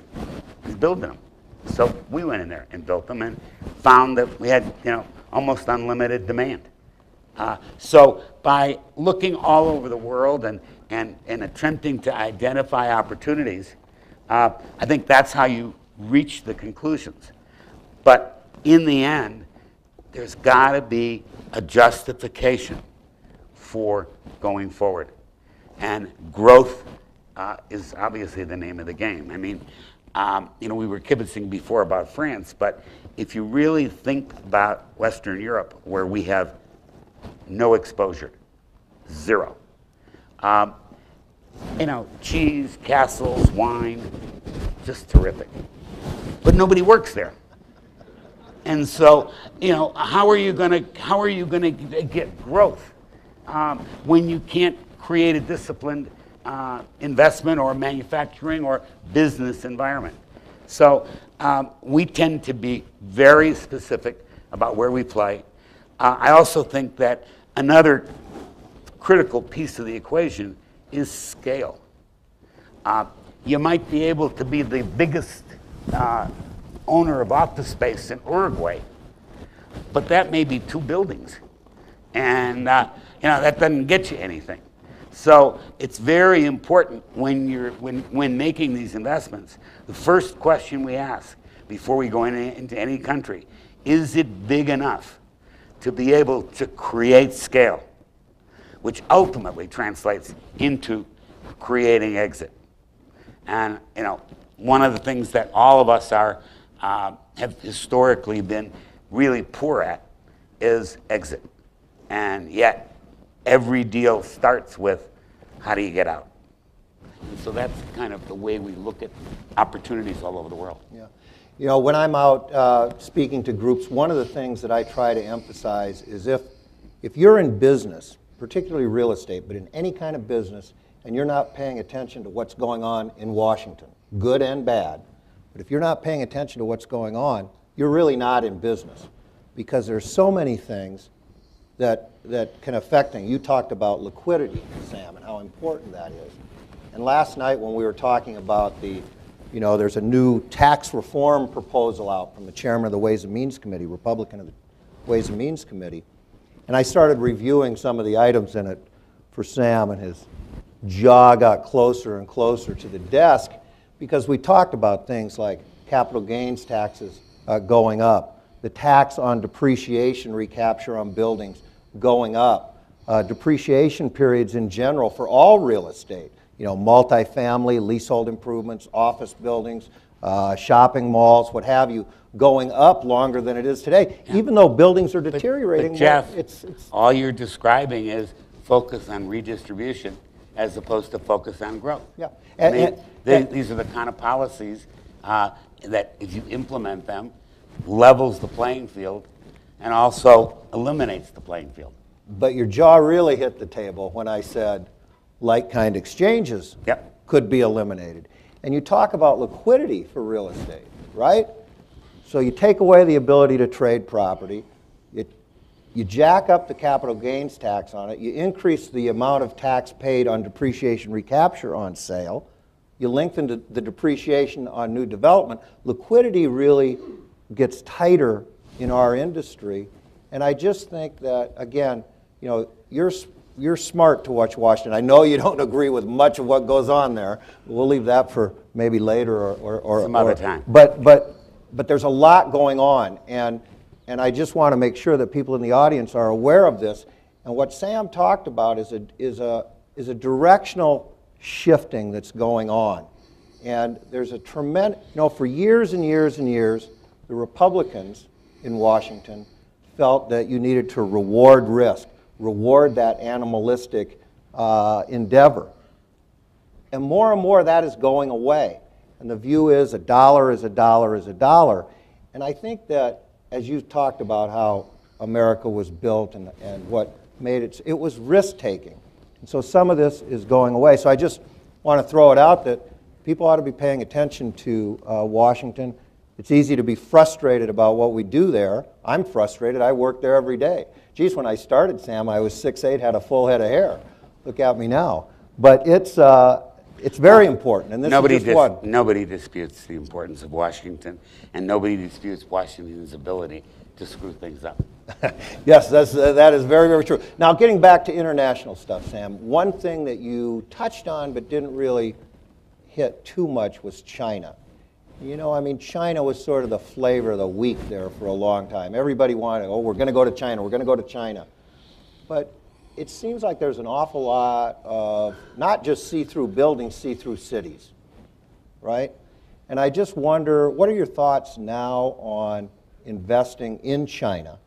is building them. So we went in there and built them and found that we had, you know, almost unlimited demand. Uh, so by looking all over the world and, and, and attempting to identify opportunities, uh, I think that's how you reach the conclusions. But in the end, there's got to be a justification for going forward. And growth uh, is obviously the name of the game. I mean, um, you know, we were kibitzing before about France, but if you really think about Western Europe, where we have no exposure, zero. Um, you know, cheese, castles, wine, just terrific. But nobody works there. And so, you know, how are you going to how are you going to get growth um, when you can't create a disciplined uh, investment or manufacturing or business environment? So um, we tend to be very specific about where we play. Uh, I also think that another critical piece of the equation is scale. Uh, you might be able to be the biggest uh, owner of office space in Uruguay, but that may be two buildings. And uh, you know, that doesn't get you anything. So it's very important when, you're, when, when making these investments. The first question we ask before we go in, into any country is it big enough to be able to create scale, which ultimately translates into creating exit. And you know, one of the things that all of us are uh, have historically been really poor at is exit. And yet, every deal starts with how do you get out? And so that's kind of the way we look at opportunities all over the world. Yeah. You know, when I'm out uh, speaking to groups, one of the things that I try to emphasize is if, if you're in business, particularly real estate, but in any kind of business, and you're not paying attention to what's going on in Washington, good and bad, but if you're not paying attention to what's going on, you're really not in business because there's so many things that, that can affect things. You talked about liquidity, Sam, and how important that is. And last night when we were talking about the, you know, there's a new tax reform proposal out from the chairman of the Ways and Means Committee, Republican of the Ways and Means Committee, and I started reviewing some of the items in it for Sam, and his jaw got closer and closer to the desk because we talked about things like capital gains taxes uh, going up, the tax on depreciation recapture on buildings going up, uh, depreciation periods in general for all real estate, you know, multifamily, leasehold improvements, office buildings, uh, shopping malls, what have you, going up longer than it is today. Even though buildings are deteriorating, But well, Jeff, it's, it's, all you're describing is focus on redistribution as opposed to focus on growth. Yeah. I And- mean, and- they- and- these are the kind of policies uh, that, if you implement them, levels the playing field and also eliminates the playing field. But your jaw really hit the table when I said like-kind exchanges Yep. could be eliminated. And you talk about liquidity for real estate, right? So you take away the ability to trade property, you, you jack up the capital gains tax on it, you increase the amount of tax paid on depreciation recapture on sale, you lengthen the- the depreciation on new development. Liquidity really gets tighter in our industry. And I just think that, again, you know, you're, you're smart to watch Washington. I know you don't agree with much of what goes on there. We'll leave that for maybe later or. or- or Some other or- time. But, but, but there's a lot going on. And, and I just want to make sure that people in the audience are aware of this. And what Sam talked about is a, is a, is a directional shifting that's going on. And there's a tremendous, you know, for years and years and years, the Republicans in Washington felt that you needed to reward risk, reward that animalistic uh, endeavor. And more and more that is going away. And the view is a dollar is a dollar is a dollar. And I think that as you talked about how America was built and, and what made it, it was risk taking. And so some of this is going away. So I just want to throw it out that people ought to be paying attention to uh, Washington. It's easy to be frustrated about what we do there. I'm frustrated. I work there every day. Geez, when I started, Sam, I was 6'8, had a full head of hair. Look at me now. But it's, uh, it's very important, and this Nobody, is just dis- one. nobody disputes the importance of Washington, and nobody disputes Washington's ability to screw things up. Yes, that's, uh, that is very, very true. Now, getting back to international stuff, Sam, one thing that you touched on but didn't really hit too much was China. You know, I mean, China was sort of the flavor of the week there for a long time. Everybody wanted, oh, we're going to go to China, we're going to go to China. But it seems like there's an awful lot of not just see through buildings, see through cities, right? And I just wonder, what are your thoughts now on investing in China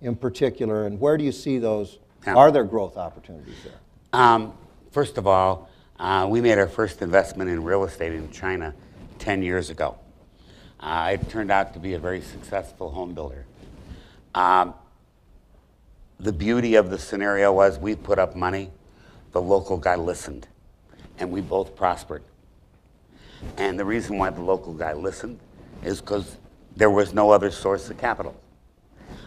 in particular, and where do you see those? Are there growth opportunities there? Um, first of all, uh, we made our first investment in real estate in China 10 years ago. Uh, turned out to be a very successful home builder. Um, the beauty of the scenario was we put up money, the local guy listened, and we both prospered. And the reason why the local guy listened is because there was no other source of capital.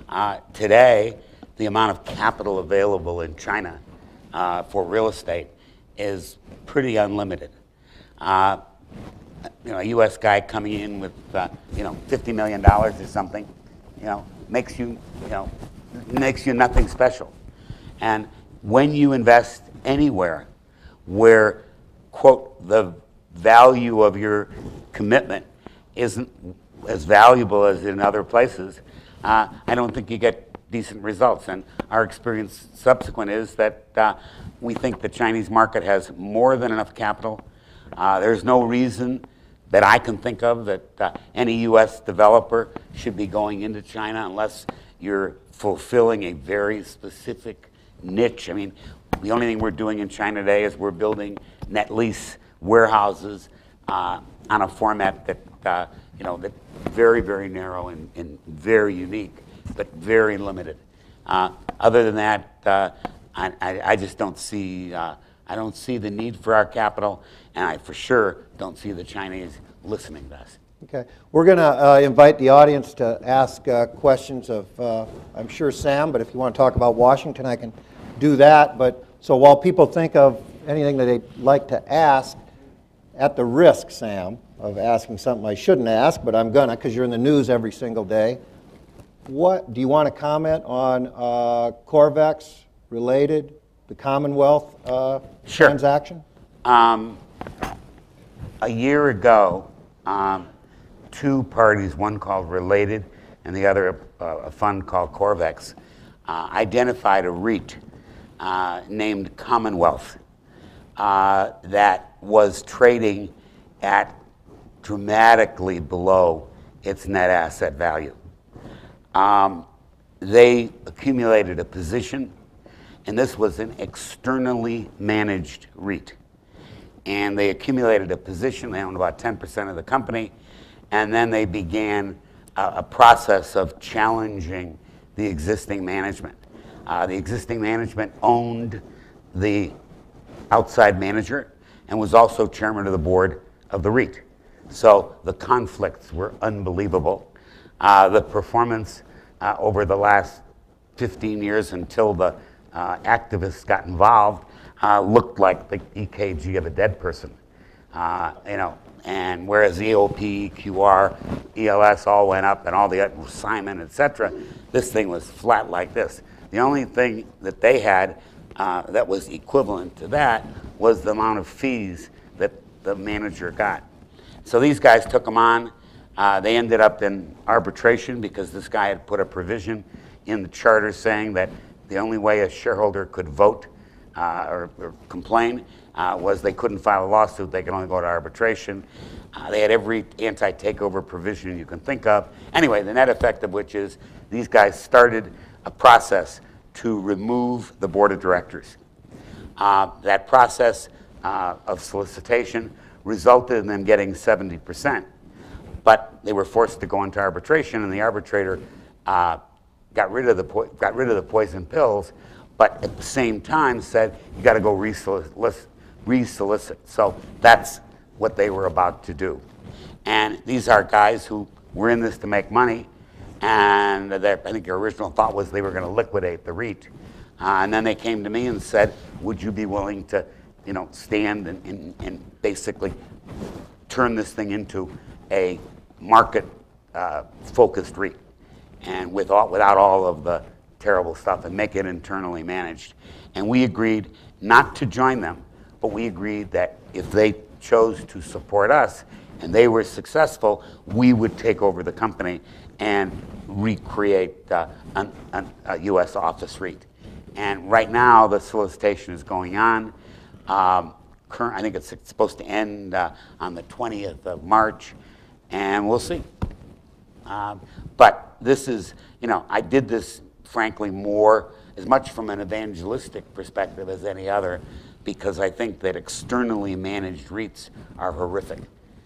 Uh, today, the amount of capital available in China uh, for real estate is pretty unlimited. Uh, you know, a U.S. guy coming in with, uh, you know, $50 million or something, you know, makes you, you know, makes you nothing special. And when you invest anywhere where, quote, the value of your commitment isn't as valuable as in other places, uh, I don't think you get decent results. And our experience subsequent is that uh, we think the Chinese market has more than enough capital. Uh, there's no reason that I can think of that uh, any U.S. developer should be going into China unless you're fulfilling a very specific niche. I mean, the only thing we're doing in China today is we're building net lease warehouses uh, on a format that, uh, you know, that very, very narrow and, and very unique, but very limited. Uh, Other than that, uh, I, I just don't see, uh, I don't see the need for our capital, and I for sure don't see the Chinese listening to us. Okay, we're going to invite the audience to ask uh, questions of, uh, I'm sure Sam, but if you want to talk about Washington, I can do that. But, so while people think of anything that they'd like to ask, at the risk, Sam, of asking something I shouldn't ask, but I'm gonna, because you're in the news every single day, what, do you want to comment on uh, Corvex related, the Commonwealth uh, Sure. transaction? Um, a year ago, um, two parties, one called Related and the other uh, a fund called Corvex, uh, identified a REIT uh, named Commonwealth uh, that was trading at dramatically below its net asset value. Um, they accumulated a position, and this was an externally managed REIT and they accumulated a position. They owned about 10% of the company, and then they began a, a process of challenging the existing management. Uh, the existing management owned the outside manager and was also chairman of the board of the REIT. So the conflicts were unbelievable. Uh, the performance uh, over the last 15 years until the uh, activists got involved uh, looked like the EKG of a dead person. Uh, you know, and whereas EOP, QR, ELS all went up and all the Simon, et cetera, this thing was flat like this. The only thing that they had uh, that was equivalent to that was the amount of fees that the manager got. So these guys took them on. Uh, they ended up in arbitration because this guy had put a provision in the charter saying that the only way a shareholder could vote uh, or, or complain uh, was they couldn't file a lawsuit, they could only go to arbitration. Uh, they had every anti takeover provision you can think of. Anyway, the net effect of which is these guys started a process to remove the board of directors. Uh, that process uh, of solicitation resulted in them getting 70%, but they were forced to go into arbitration, and the arbitrator uh, got rid of the got rid of the poison pills, but at the same time said you got to go resolicit. So that's what they were about to do, and these are guys who were in this to make money, and I think their original thought was they were going to liquidate the REIT. Uh, and then they came to me and said, would you be willing to, you know, stand and, and, and basically turn this thing into a market uh, focused REIT and with all, without all of the terrible stuff and make it internally managed. And we agreed not to join them, but we agreed that if they chose to support us and they were successful, we would take over the company and recreate uh, an, an, a U.S. office REIT. And right now, the solicitation is going on. Um, current, I think it's supposed to end uh, on the 20th of March, and we'll see. Um, but this is, you know, I did this frankly more, as much from an evangelistic perspective as any other, because I think that externally managed REITs are horrific.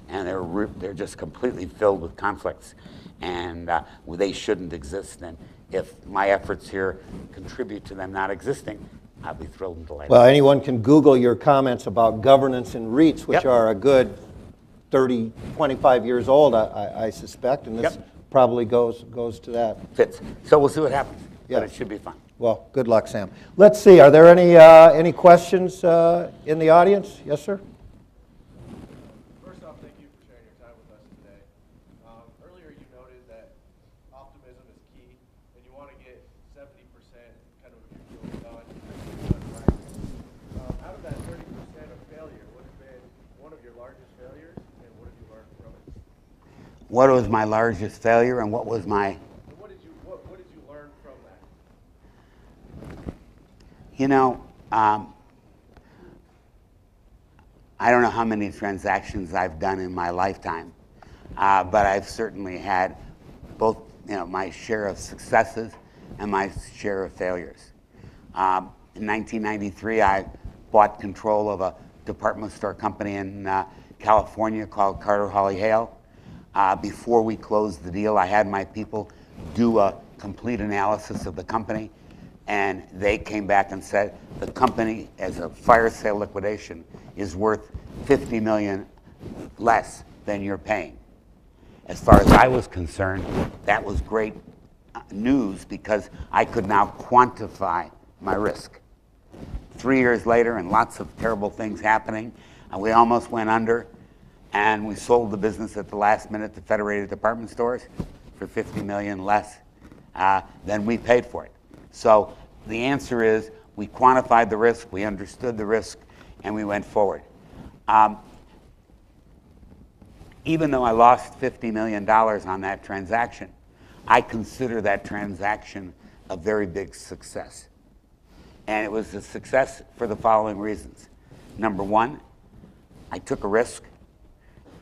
And they're, they're just completely filled with conflicts. And uh, they shouldn't exist. And if my efforts here contribute to them not existing, I'll be thrilled and delighted. Well, anyone can Google your comments about governance in REITs, which Yep. are a good 30, 25 years old, I- I I suspect, and this Yep. probably goes, goes to that. Fits. So we'll see what happens. Yeah. But it should be fun. Well, good luck, Sam. Let's see, are there any, uh, any questions uh, in the audience? Yes, sir? First off, thank you for sharing your time with us today. Um, earlier, you noted that optimism is key, and you want to get seventy percent kind of your deal done, done right. Um, out of that thirty percent of failure, what has been one of your largest failures, and what have you learned from it? What was my largest failure and what was my what did you what, what did you learn from that? You know, um, I don't know how many transactions I've done in my lifetime, uh, but I've certainly had both, you know, my share of successes and my share of failures. Um, in 1993, I bought control of a department store company in uh, California called Carter Hawley Hale. Uh, before we closed the deal, I had my people do a complete analysis of the company, and they came back and said the company, as a fire sale liquidation, is worth 50 million less than you're paying. As far as I was concerned, that was great uh, news because I could now quantify my risk. Three years later, and lots of terrible things happening, and we almost went under, and we sold the business at the last minute to Federated Department Stores for 50 million less uh, than we paid for it. So the answer is we quantified the risk, we understood the risk, and we went forward. Um, even though I lost $50 million on that transaction, I consider that transaction a very big success. And it was a success for the following reasons. Number one, I took a risk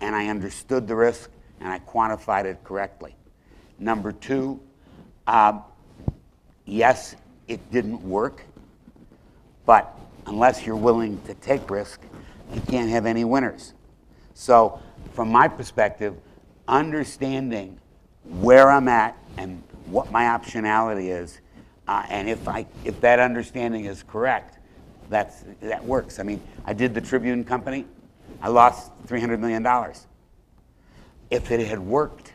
and I understood the risk and I quantified it correctly. Number two, um, yes, it didn't work, but unless you're willing to take risk, you can't have any winners. So, from my perspective, understanding where I'm at and what my optionality is, uh, and if I if that understanding is correct, that's that works. I mean, I did the Tribune Company, I lost three hundred million dollars. If it had worked,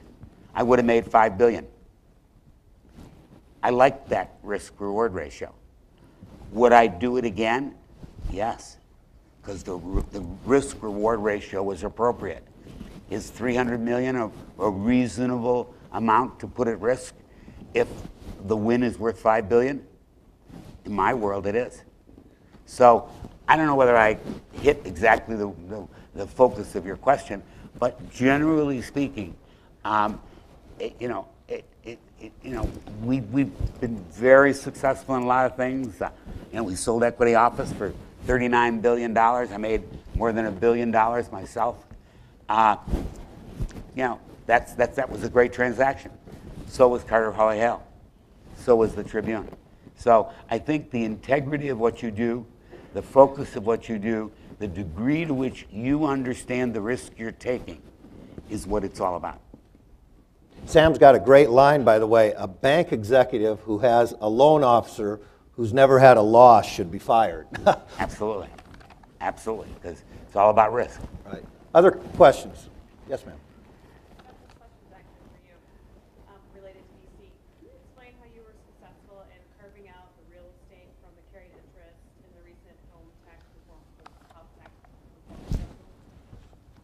I would have made 5 billion. I liked that risk reward ratio. Would I do it again? Yes, because the, the risk reward ratio was appropriate. Is 300 million a, a reasonable amount to put at risk if the win is worth 5 billion? In my world, it is. So I don't know whether I hit exactly the, the, the focus of your question, but generally speaking, um, it, you know, it, it, you know, we, we've been very successful in a lot of things. Uh, you know, we sold equity office for $39 billion. I made more than a billion dollars myself. Uh, you know, that's, that's, that was a great transaction. So was Carter Hawley Hale. So was the Tribune. So I think the integrity of what you do, the focus of what you do, the degree to which you understand the risk you're taking is what it's all about. Sam's got a great line, by the way. A bank executive who has a loan officer who's never had a loss should be fired. Absolutely. Absolutely. Because it's all about risk. right. Other questions? Yes, ma'am. Questions actually for you, um, related to DC. Can you explain how you were successful in carving out the real estate from the carried interest in the recent home tax reform, house tax reform?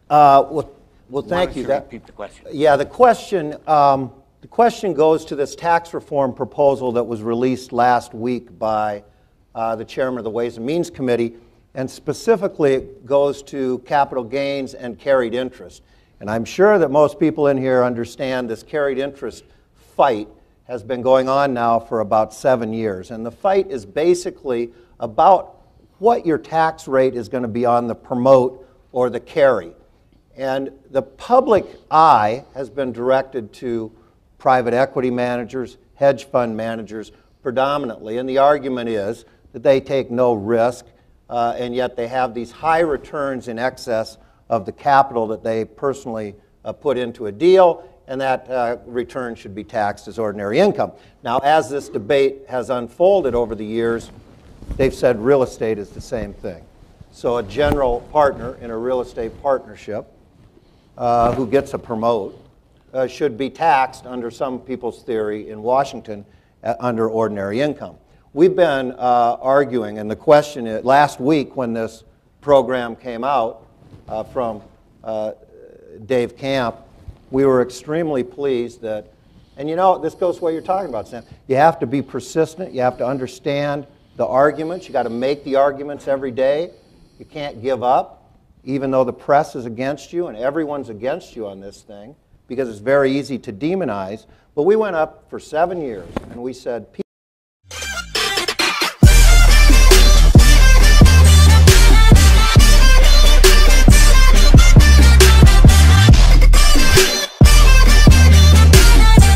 Uh, well, well, thank you That- repeat the question? Yeah, the question, um, the question goes to this tax reform proposal that was released last week by uh, the chairman of the Ways and Means Committee, and specifically it goes to capital gains and carried interest. And I'm sure that most people in here understand this carried interest fight has been going on now for about seven years. And the fight is basically about what your tax rate is going to be on the promote or the carry. And the public eye has been directed to private equity managers, hedge fund managers predominantly. And the argument is that they take no risk, uh, and yet they have these high returns in excess of the capital that they personally uh, put into a deal, and that uh, return should be taxed as ordinary income. Now, as this debate has unfolded over the years, they've said real estate is the same thing. So, a general partner in a real estate partnership uh, who gets a promote uh, should be taxed, under some people's theory in Washington, uh, under ordinary income. We've been uh, arguing, and the question is last week when this program came out uh, from uh, Dave Camp, we were extremely pleased that, and you know, this goes to what you're talking about, Sam. You have to be persistent, you have to understand the arguments, you got to make the arguments every day. You can't give up, even though the press is against you and everyone's against you on this thing, because it's very easy to demonize. But we went up for seven years and we said,